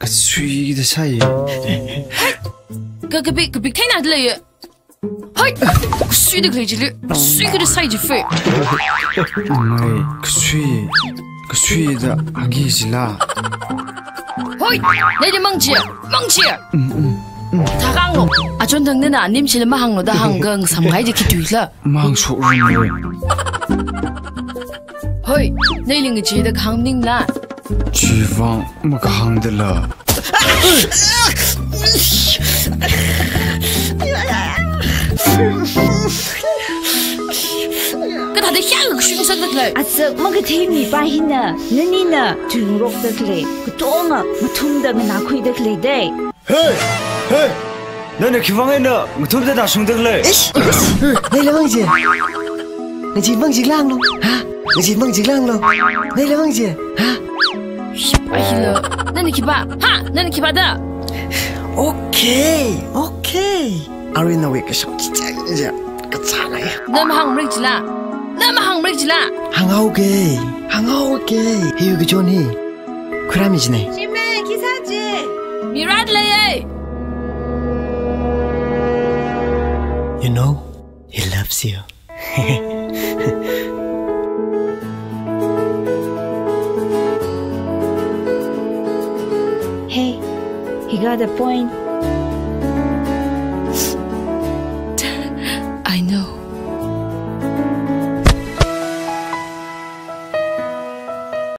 cái suy thế sai cái cái bị cái bị thế nào đấy Hai, suy được lấy gì lệ, suy cái sai gì phê. Này, cái suy, cái suy đã agi gì là. Hai, này đi măng chia, măng chia. 다 강로 아 존덕는 아님 실마 항로다 항강 삼가이지 기투이라。 망소르 허이 내일은 지다 강닝라。 厨房没康的了，搿他的虾个损失得来。阿叔，我个大米白兴了，嫩嫩了，软弱得来，勿冻个，勿冻得我拿亏得来得。嘿，嘿，侬来厨房埃呢，勿冻拿上得来。哎，梅兰姐，你是忘记冷了啊？你是忘记冷了？梅兰凤姐啊？ 아힐러 네. 나는 기바 하! 나는 기바다 오케이 오케이. 아리나 왜 그셔 진짜 이제 그잖아요? 너무 항물이 지나 너무 항물이 지나 항아오게 항아오게. 해요 그 존이. 그람이지네. 신문 기사지. 미라들레 You know he loves you. he got a point.